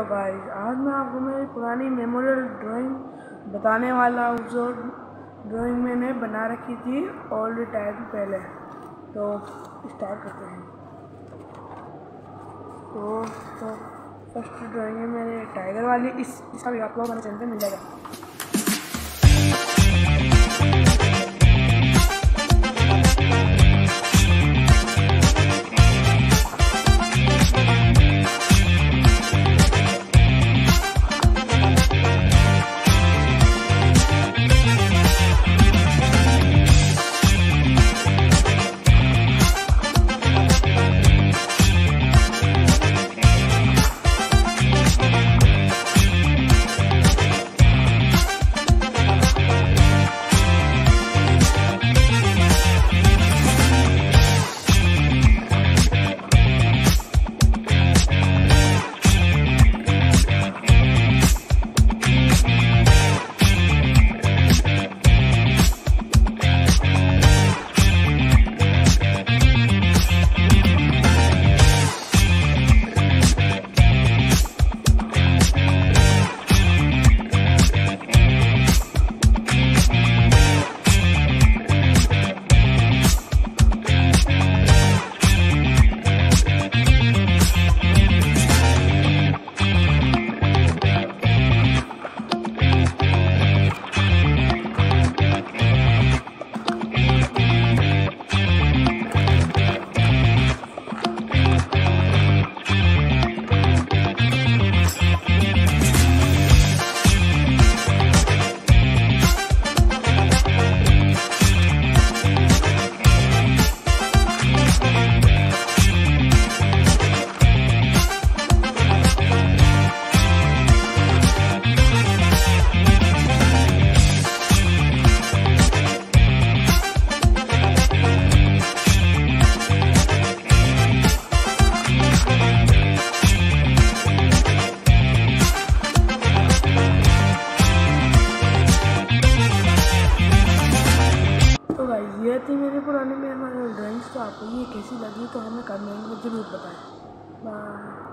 Hello guys, आज मैं आपको मेरी पुरानी मेमोरियल ड्राइंग बताने वाला हूँ, जो ड्राइंग मैंने बना रखी थी ओल्ड टाइम पहले। तो स्टार्ट करते हैं। तो तो फ़र्स्ट ड्राइंग है मेरे टाइगर वाली, इस, इसका भी आपको मेरे चैनल पे मिल जाएगा। ये थी मेरे पुराने में हमारे ड्राइंग्स तो आपको ये कैसी लगी तो हमें कमेंट में ज़रूर बताएँ। बाय।